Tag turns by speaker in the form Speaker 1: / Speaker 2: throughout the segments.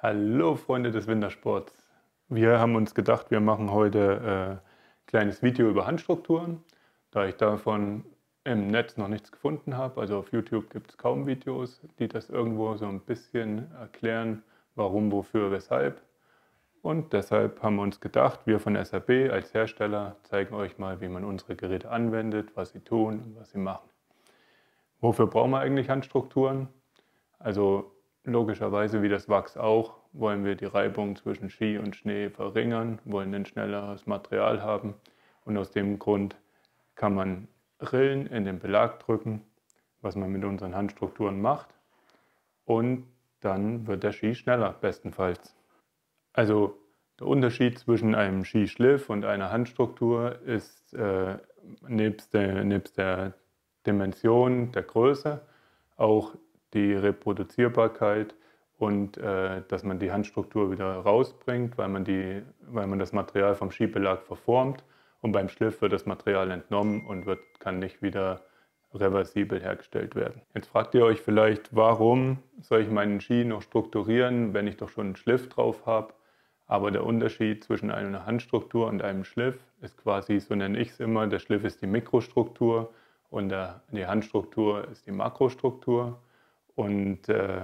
Speaker 1: Hallo Freunde des Wintersports. Wir haben uns gedacht, wir machen heute ein äh, kleines Video über Handstrukturen. Da ich davon im Netz noch nichts gefunden habe, also auf YouTube gibt es kaum Videos, die das irgendwo so ein bisschen erklären, warum, wofür, weshalb. Und deshalb haben wir uns gedacht, wir von SAP als Hersteller zeigen euch mal, wie man unsere Geräte anwendet, was sie tun und was sie machen. Wofür brauchen wir eigentlich Handstrukturen? Also Logischerweise wie das Wachs auch, wollen wir die Reibung zwischen Ski und Schnee verringern, wollen ein schnelleres Material haben und aus dem Grund kann man Rillen in den Belag drücken, was man mit unseren Handstrukturen macht und dann wird der Ski schneller bestenfalls. Also der Unterschied zwischen einem Skischliff und einer Handstruktur ist äh, nebst, der, nebst der Dimension, der Größe, auch die Reproduzierbarkeit und äh, dass man die Handstruktur wieder rausbringt, weil man, die, weil man das Material vom Skibelag verformt und beim Schliff wird das Material entnommen und wird, kann nicht wieder reversibel hergestellt werden. Jetzt fragt ihr euch vielleicht, warum soll ich meinen Ski noch strukturieren, wenn ich doch schon einen Schliff drauf habe? Aber der Unterschied zwischen einer Handstruktur und einem Schliff ist quasi, so nenne ich es immer, der Schliff ist die Mikrostruktur und der, die Handstruktur ist die Makrostruktur. Und äh,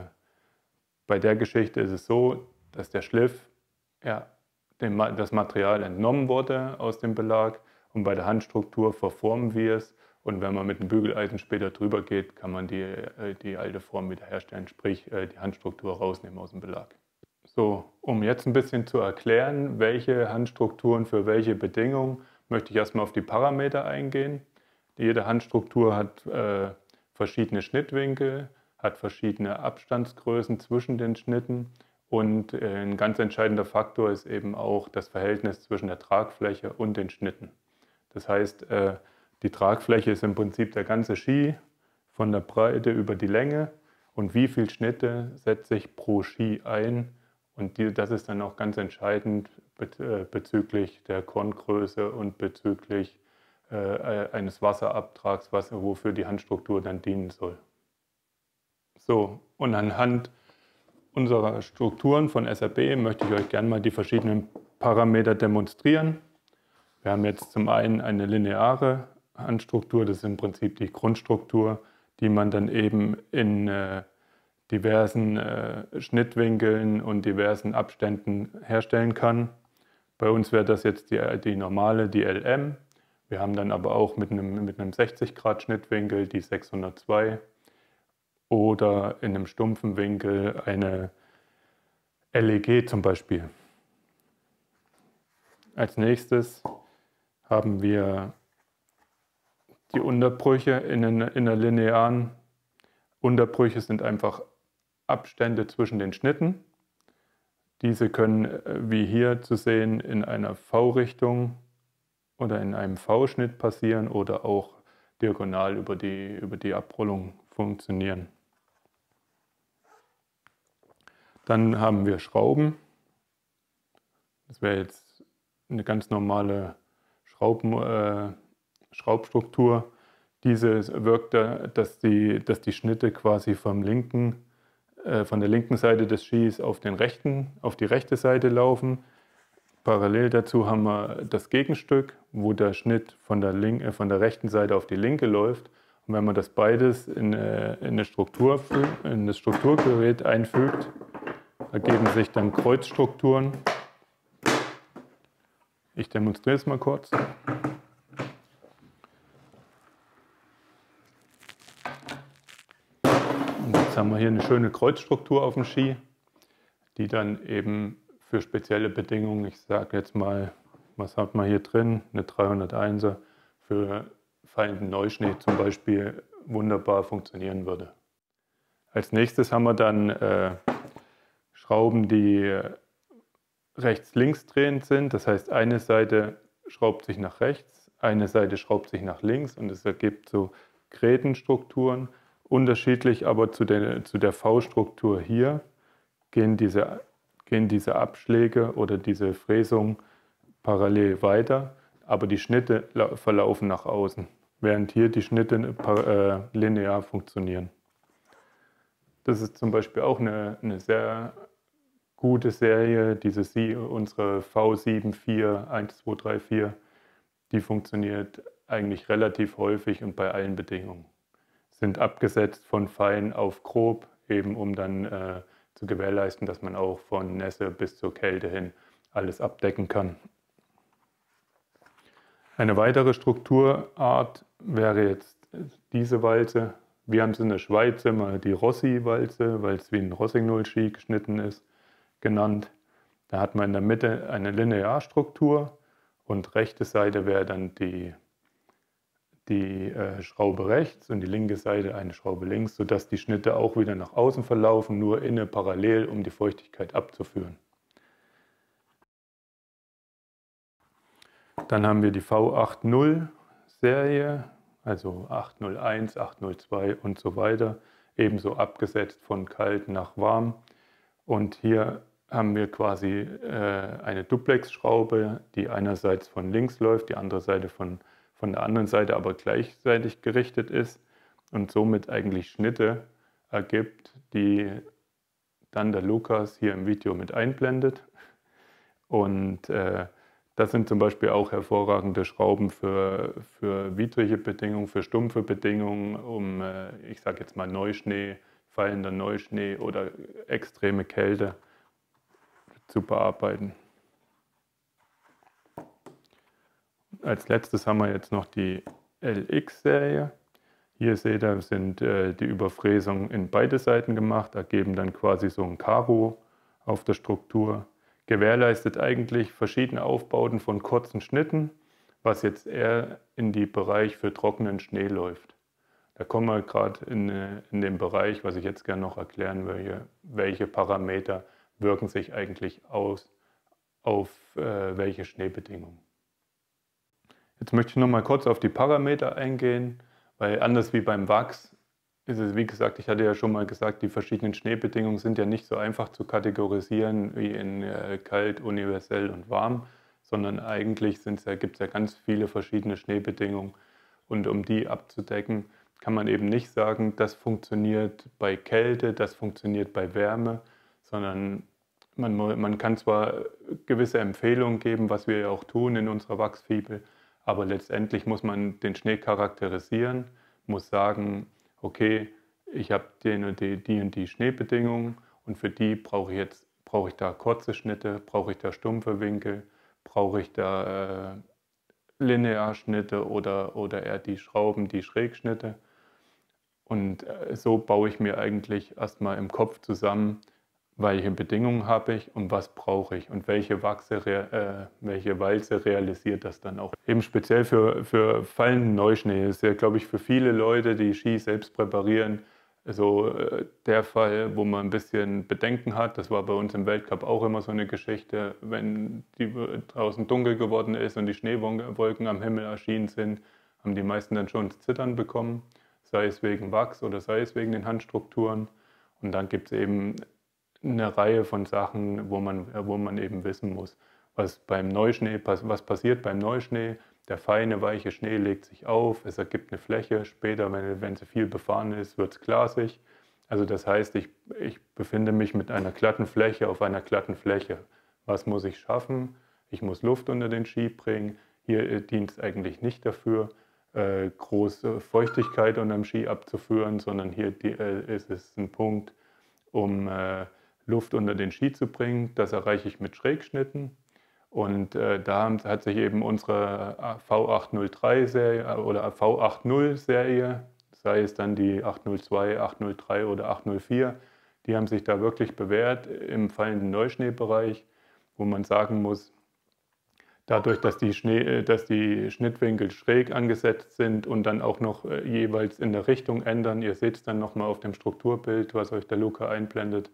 Speaker 1: bei der Geschichte ist es so, dass der Schliff, ja, dem, das Material entnommen wurde aus dem Belag und bei der Handstruktur verformen wir es. Und wenn man mit dem Bügeleisen später drüber geht, kann man die, äh, die alte Form wiederherstellen, sprich äh, die Handstruktur rausnehmen aus dem Belag. So, um jetzt ein bisschen zu erklären, welche Handstrukturen für welche Bedingungen, möchte ich erstmal auf die Parameter eingehen. Jede Handstruktur hat äh, verschiedene Schnittwinkel, hat verschiedene Abstandsgrößen zwischen den Schnitten und äh, ein ganz entscheidender Faktor ist eben auch das Verhältnis zwischen der Tragfläche und den Schnitten. Das heißt, äh, die Tragfläche ist im Prinzip der ganze Ski von der Breite über die Länge und wie viele Schnitte setze ich pro Ski ein. Und das ist dann auch ganz entscheidend äh, bezüglich der Korngröße und bezüglich eines Wasserabtrags, wofür die Handstruktur dann dienen soll. So, und anhand unserer Strukturen von SAP möchte ich euch gerne mal die verschiedenen Parameter demonstrieren. Wir haben jetzt zum einen eine lineare Handstruktur, das ist im Prinzip die Grundstruktur, die man dann eben in äh, diversen äh, Schnittwinkeln und diversen Abständen herstellen kann. Bei uns wäre das jetzt die, die normale, die LM. Wir haben dann aber auch mit einem, mit einem 60 Grad Schnittwinkel die 602 oder in einem stumpfen Winkel eine LEG zum Beispiel. Als nächstes haben wir die Unterbrüche in einer linearen. Unterbrüche sind einfach Abstände zwischen den Schnitten. Diese können, äh, wie hier zu sehen, in einer V-Richtung oder in einem V-Schnitt passieren oder auch diagonal über die, über die Abrollung funktionieren. Dann haben wir Schrauben. Das wäre jetzt eine ganz normale Schrauben, äh, Schraubstruktur. Diese wirkt, da, dass die, dass die Schnitte quasi vom linken, äh, von der linken Seite des Skis auf, den rechten, auf die rechte Seite laufen. Parallel dazu haben wir das Gegenstück, wo der Schnitt von der, link, äh, von der rechten Seite auf die linke läuft. Und wenn man das beides in, äh, in, eine Struktur, in das Strukturgerät einfügt, ergeben sich dann Kreuzstrukturen. Ich demonstriere es mal kurz. Und jetzt haben wir hier eine schöne Kreuzstruktur auf dem Ski, die dann eben für spezielle Bedingungen, ich sage jetzt mal, was hat man hier drin, eine 301er, für fallenden Neuschnee zum Beispiel wunderbar funktionieren würde. Als nächstes haben wir dann äh, Schrauben, die rechts-links drehend sind. Das heißt, eine Seite schraubt sich nach rechts, eine Seite schraubt sich nach links und es ergibt so Grätenstrukturen. Unterschiedlich aber zu der, zu der V-Struktur hier gehen diese, gehen diese Abschläge oder diese Fräsung parallel weiter, aber die Schnitte verlaufen nach außen, während hier die Schnitte äh, linear funktionieren. Das ist zum Beispiel auch eine, eine sehr gute Serie, diese Sie, unsere V741234, die funktioniert eigentlich relativ häufig und bei allen Bedingungen. Sind abgesetzt von fein auf grob, eben um dann äh, zu gewährleisten, dass man auch von Nässe bis zur Kälte hin alles abdecken kann. Eine weitere Strukturart wäre jetzt diese Walze. Wir haben es in der Schweiz immer die Rossi-Walze, weil es wie ein Rossignol-Ski geschnitten ist, genannt. Da hat man in der Mitte eine Linearstruktur und rechte Seite wäre dann die, die äh, Schraube rechts und die linke Seite eine Schraube links, sodass die Schnitte auch wieder nach außen verlaufen, nur inne parallel, um die Feuchtigkeit abzuführen. Dann haben wir die V80 Serie, also 801, 802 und so weiter, ebenso abgesetzt von kalt nach warm. Und hier haben wir quasi äh, eine Duplex-Schraube, die einerseits von links läuft, die andere Seite von, von der anderen Seite aber gleichzeitig gerichtet ist und somit eigentlich Schnitte ergibt, die dann der Lukas hier im Video mit einblendet. Und äh, das sind zum Beispiel auch hervorragende Schrauben für, für widrige Bedingungen, für stumpfe Bedingungen, um, äh, ich sage jetzt mal Neuschnee, fallender Neuschnee oder extreme Kälte zu bearbeiten. Als letztes haben wir jetzt noch die LX-Serie. Hier seht ihr, sind äh, die Überfräsungen in beide Seiten gemacht, ergeben dann quasi so ein Karo auf der Struktur gewährleistet eigentlich verschiedene Aufbauten von kurzen Schnitten, was jetzt eher in die Bereich für trockenen Schnee läuft. Da kommen wir gerade in, in den Bereich, was ich jetzt gerne noch erklären will, welche Parameter wirken sich eigentlich aus auf äh, welche Schneebedingungen. Jetzt möchte ich noch mal kurz auf die Parameter eingehen, weil anders wie beim Wachs ist es, wie gesagt, ich hatte ja schon mal gesagt, die verschiedenen Schneebedingungen sind ja nicht so einfach zu kategorisieren wie in äh, kalt, universell und warm, sondern eigentlich ja, gibt es ja ganz viele verschiedene Schneebedingungen. Und um die abzudecken, kann man eben nicht sagen, das funktioniert bei Kälte, das funktioniert bei Wärme, sondern man, man kann zwar gewisse Empfehlungen geben, was wir ja auch tun in unserer Wachsfibel, aber letztendlich muss man den Schnee charakterisieren, muss sagen, okay, ich habe die und die, die und die Schneebedingungen und für die brauche ich jetzt brauche ich da kurze Schnitte, brauche ich da stumpfe Winkel, brauche ich da äh, Linearschnitte oder, oder eher die Schrauben, die Schrägschnitte. Und äh, so baue ich mir eigentlich erstmal im Kopf zusammen, welche Bedingungen habe ich und was brauche ich und welche, Wachse, äh, welche Walze realisiert das dann auch. Eben speziell für, für fallenden Neuschnee ist ja, glaube ich, für viele Leute, die Ski selbst präparieren, so äh, der Fall, wo man ein bisschen Bedenken hat. Das war bei uns im Weltcup auch immer so eine Geschichte, wenn die draußen dunkel geworden ist und die Schneewolken am Himmel erschienen sind, haben die meisten dann schon Zittern bekommen, sei es wegen Wachs oder sei es wegen den Handstrukturen. Und dann gibt es eben eine Reihe von Sachen, wo man, wo man eben wissen muss, was beim Neuschnee, was passiert beim Neuschnee. Der feine, weiche Schnee legt sich auf, es ergibt eine Fläche. Später, wenn, wenn sie viel befahren ist, wird es glasig. Also das heißt, ich, ich befinde mich mit einer glatten Fläche auf einer glatten Fläche. Was muss ich schaffen? Ich muss Luft unter den Ski bringen. Hier äh, dient es eigentlich nicht dafür, äh, große Feuchtigkeit unter dem Ski abzuführen, sondern hier die, äh, ist es ein Punkt, um äh, Luft unter den Ski zu bringen. Das erreiche ich mit Schrägschnitten. Und äh, da hat sich eben unsere äh, V803-Serie äh, oder V80-Serie, sei es dann die 802, 803 oder 804, die haben sich da wirklich bewährt im fallenden Neuschneebereich, wo man sagen muss, dadurch, dass die, Schnee, äh, dass die Schnittwinkel schräg angesetzt sind und dann auch noch jeweils in der Richtung ändern, ihr seht es dann nochmal auf dem Strukturbild, was euch der Luca einblendet,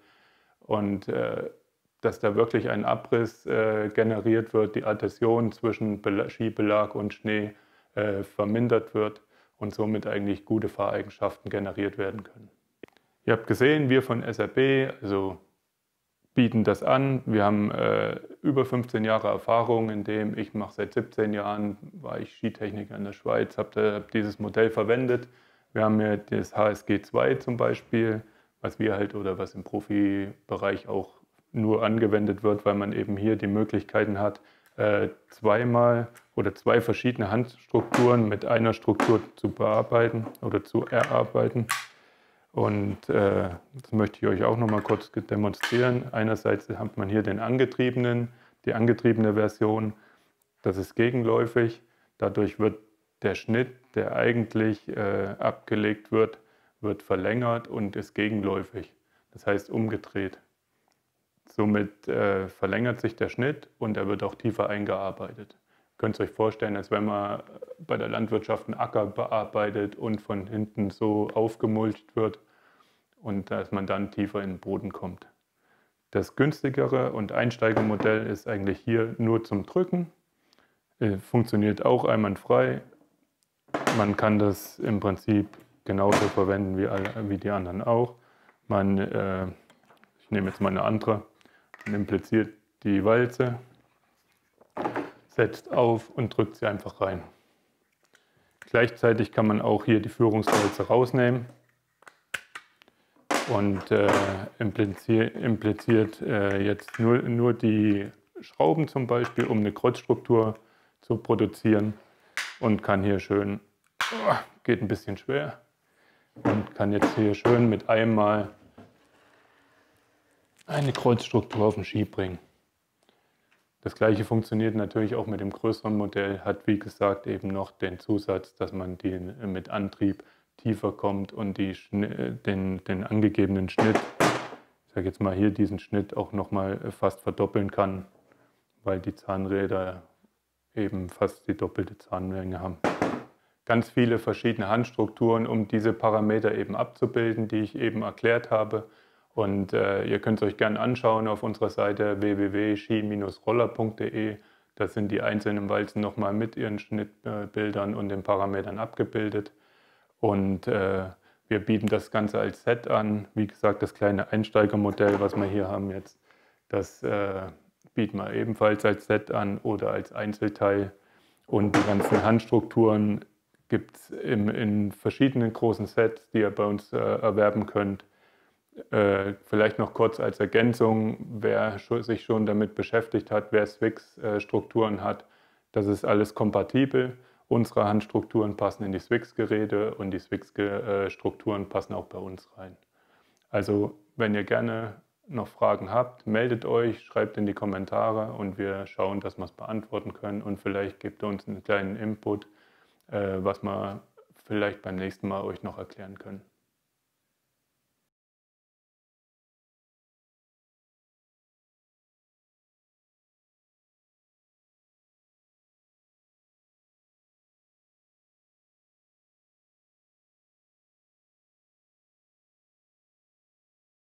Speaker 1: und äh, dass da wirklich ein Abriss äh, generiert wird, die Adhäsion zwischen Skibelag und Schnee äh, vermindert wird und somit eigentlich gute Fahreigenschaften generiert werden können. Ihr habt gesehen, wir von SRB also bieten das an. Wir haben äh, über 15 Jahre Erfahrung, in dem ich mache seit 17 Jahren, war ich Skitechniker in der Schweiz, habe hab dieses Modell verwendet. Wir haben ja das HSG 2 zum Beispiel, was wir halt oder was im Profibereich auch nur angewendet wird, weil man eben hier die Möglichkeiten hat, äh, zweimal oder zwei verschiedene Handstrukturen mit einer Struktur zu bearbeiten oder zu erarbeiten. Und äh, das möchte ich euch auch noch mal kurz demonstrieren. Einerseits hat man hier den angetriebenen, die angetriebene Version. Das ist gegenläufig. Dadurch wird der Schnitt, der eigentlich äh, abgelegt wird, wird verlängert und ist gegenläufig. Das heißt umgedreht. Somit äh, verlängert sich der Schnitt und er wird auch tiefer eingearbeitet. Ihr könnt es euch vorstellen, als wenn man bei der Landwirtschaft einen Acker bearbeitet und von hinten so aufgemulcht wird und dass man dann tiefer in den Boden kommt. Das günstigere und Einsteigermodell ist eigentlich hier nur zum Drücken. Äh, funktioniert auch einwandfrei. Man kann das im Prinzip genauso verwenden wie, wie die anderen auch. Man, äh, ich nehme jetzt mal eine andere, man impliziert die Walze, setzt auf und drückt sie einfach rein. Gleichzeitig kann man auch hier die Führungswalze rausnehmen und äh, impliziert, impliziert äh, jetzt nur, nur die Schrauben zum Beispiel, um eine Kreuzstruktur zu produzieren und kann hier schön, oh, geht ein bisschen schwer, und kann jetzt hier schön mit einmal eine Kreuzstruktur auf den Ski bringen. Das gleiche funktioniert natürlich auch mit dem größeren Modell, hat wie gesagt eben noch den Zusatz, dass man den mit Antrieb tiefer kommt und die, den, den angegebenen Schnitt, ich sage jetzt mal hier diesen Schnitt auch nochmal fast verdoppeln kann, weil die Zahnräder eben fast die doppelte Zahnlänge haben. Ganz viele verschiedene Handstrukturen, um diese Parameter eben abzubilden, die ich eben erklärt habe. Und äh, ihr könnt es euch gerne anschauen auf unserer Seite www.ski-roller.de. Da sind die einzelnen Walzen nochmal mit ihren Schnittbildern und den Parametern abgebildet. Und äh, wir bieten das Ganze als Set an. Wie gesagt, das kleine Einsteigermodell, was wir hier haben jetzt, das äh, bieten wir ebenfalls als Set an oder als Einzelteil. Und die ganzen Handstrukturen gibt es in verschiedenen großen Sets, die ihr bei uns äh, erwerben könnt. Äh, vielleicht noch kurz als Ergänzung, wer sich schon damit beschäftigt hat, wer Swix-Strukturen äh, hat, das ist alles kompatibel. Unsere Handstrukturen passen in die Swix-Geräte und die Swix-Strukturen passen auch bei uns rein. Also wenn ihr gerne noch Fragen habt, meldet euch, schreibt in die Kommentare und wir schauen, dass wir es beantworten können und vielleicht gebt ihr uns einen kleinen Input, äh, was wir vielleicht beim nächsten Mal euch noch erklären können.